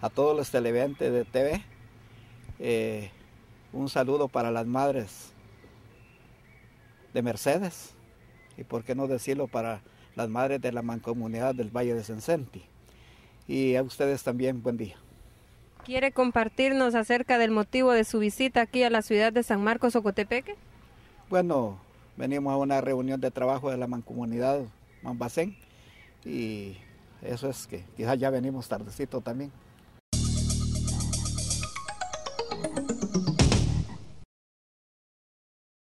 a todos los televidentes de TV. Eh, un saludo para las madres de Mercedes y por qué no decirlo para las madres de la mancomunidad del Valle de Sencenti. Y a ustedes también, buen día. ¿Quiere compartirnos acerca del motivo de su visita aquí a la ciudad de San Marcos, Ocotepeque? Bueno, venimos a una reunión de trabajo de la mancomunidad Mambacén y eso es que quizás ya venimos tardecito también.